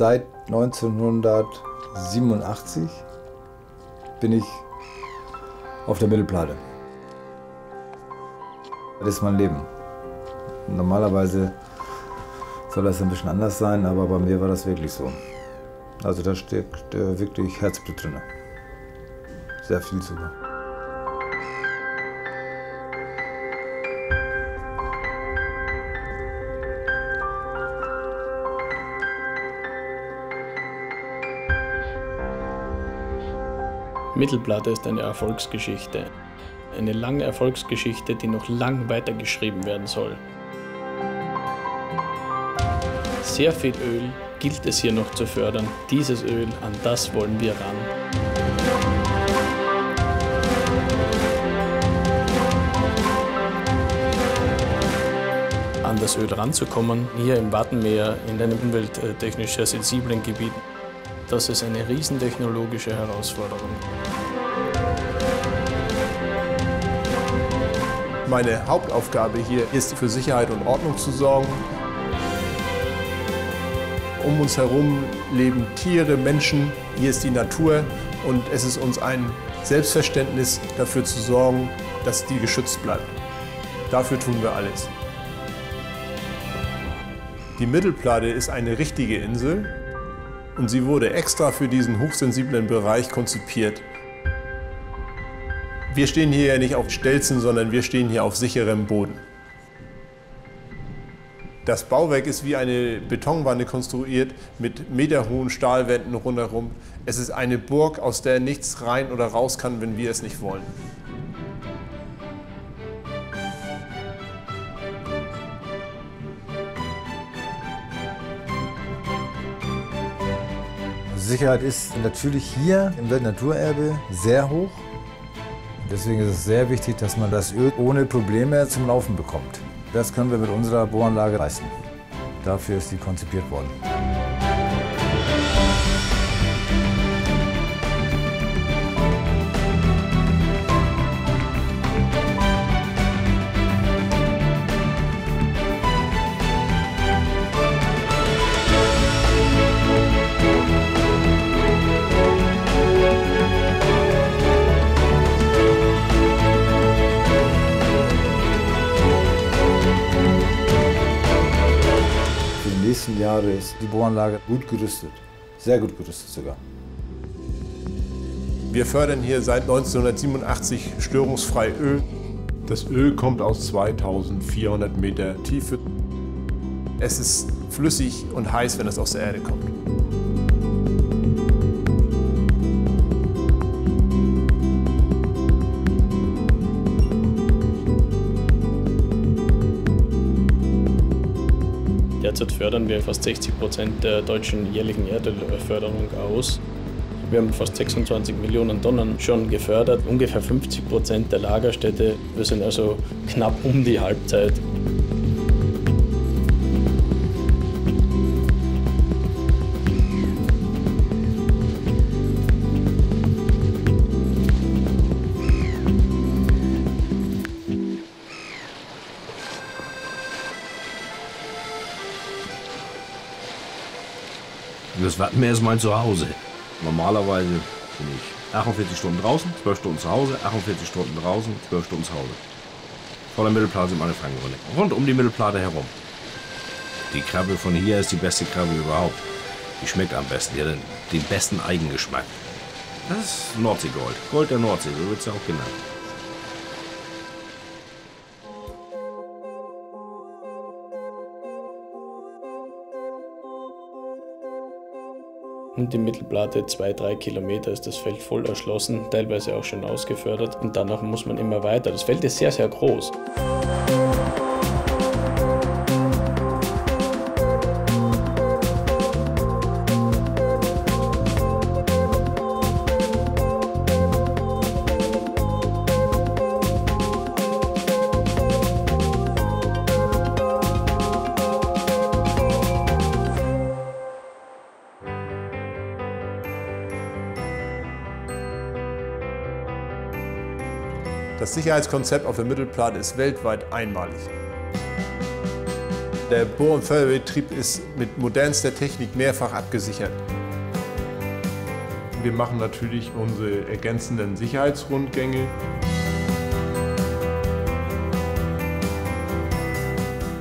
Seit 1987 bin ich auf der Mittelplatte. Das ist mein Leben. Normalerweise soll das ein bisschen anders sein, aber bei mir war das wirklich so. Also da steckt äh, wirklich Herzblut drin. Sehr viel sogar. Mittelplatte ist eine Erfolgsgeschichte. Eine lange Erfolgsgeschichte, die noch lang weitergeschrieben werden soll. Sehr viel Öl gilt es hier noch zu fördern. Dieses Öl, an das wollen wir ran. An das Öl ranzukommen, hier im Wattenmeer, in einem umwelttechnisch sehr sensiblen Gebiet, das ist eine riesentechnologische Herausforderung. Meine Hauptaufgabe hier ist, für Sicherheit und Ordnung zu sorgen. Um uns herum leben Tiere, Menschen, hier ist die Natur und es ist uns ein Selbstverständnis, dafür zu sorgen, dass die geschützt bleibt. Dafür tun wir alles. Die Mittelplatte ist eine richtige Insel und sie wurde extra für diesen hochsensiblen Bereich konzipiert. Wir stehen hier ja nicht auf Stelzen, sondern wir stehen hier auf sicherem Boden. Das Bauwerk ist wie eine Betonwanne konstruiert mit meterhohen Stahlwänden rundherum. Es ist eine Burg, aus der nichts rein oder raus kann, wenn wir es nicht wollen. Sicherheit ist natürlich hier im Weltnaturerbe sehr hoch. Deswegen ist es sehr wichtig, dass man das Öl ohne Probleme zum Laufen bekommt. Das können wir mit unserer Bohranlage leisten. Dafür ist sie konzipiert worden. Jahre ist die Bohranlage gut gerüstet. Sehr gut gerüstet sogar. Wir fördern hier seit 1987 störungsfrei Öl. Das Öl kommt aus 2400 Meter Tiefe. Es ist flüssig und heiß, wenn es aus der Erde kommt. Derzeit fördern wir fast 60 Prozent der deutschen jährlichen Erdölförderung aus. Wir haben fast 26 Millionen Tonnen schon gefördert, ungefähr 50 Prozent der Lagerstätte. Wir sind also knapp um die Halbzeit. Das Wattenmeer ist mein Zuhause. Normalerweise bin ich 48 Stunden draußen, 12 Stunden zu Hause, 48 Stunden draußen, 12 Stunden zu Hause. Vor der Mittelplate sind meine Fanggründe. Rund um die Mittelplate herum. Die Krabbe von hier ist die beste Krabbe überhaupt. Die schmeckt am besten. Die hat den, den besten Eigengeschmack. Das ist Nordseegold. Gold der Nordsee, so wird es ja auch genannt. Und die Mittelplatte, zwei, drei Kilometer ist das Feld voll erschlossen, teilweise auch schon ausgefördert. Und danach muss man immer weiter. Das Feld ist sehr, sehr groß. Das Sicherheitskonzept auf der Mittelplatte ist weltweit einmalig. Der Bohr- und Förderbetrieb ist mit modernster Technik mehrfach abgesichert. Wir machen natürlich unsere ergänzenden Sicherheitsrundgänge.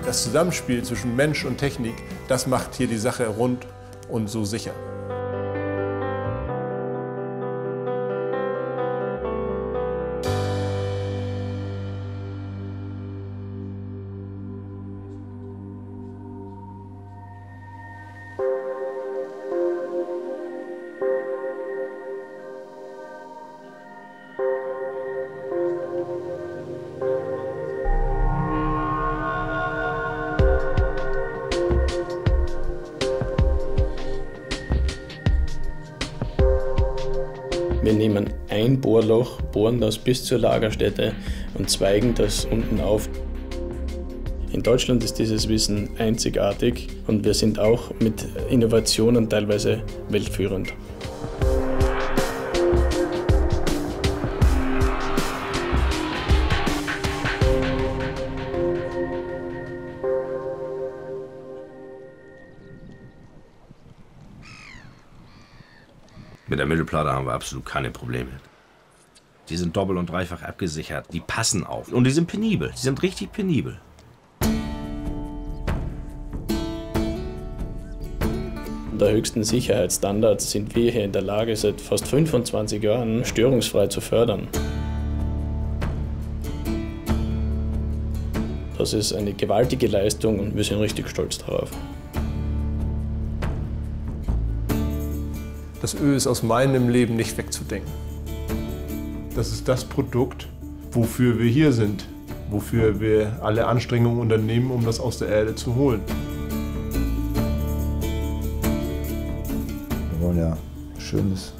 Das Zusammenspiel zwischen Mensch und Technik, das macht hier die Sache rund und so sicher. Ein Bohrloch, bohren das bis zur Lagerstätte und zweigen das unten auf. In Deutschland ist dieses Wissen einzigartig und wir sind auch mit Innovationen teilweise weltführend. Mit der Mittelplatte haben wir absolut keine Probleme. Die sind doppelt und dreifach abgesichert. Die passen auf. Und die sind penibel. Die sind richtig penibel. Unter höchsten Sicherheitsstandards sind wir hier in der Lage, seit fast 25 Jahren störungsfrei zu fördern. Das ist eine gewaltige Leistung und wir sind richtig stolz darauf. Das Öl ist aus meinem Leben nicht wegzudenken. Das ist das Produkt, wofür wir hier sind, wofür wir alle Anstrengungen unternehmen, um das aus der Erde zu holen. Wir wollen ja schönes,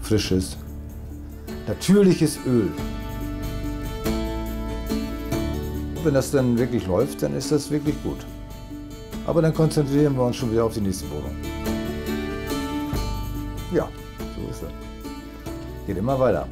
frisches, natürliches Öl. Wenn das dann wirklich läuft, dann ist das wirklich gut. Aber dann konzentrieren wir uns schon wieder auf die nächste Wohnung. Ja, so ist das. Geht immer weiter.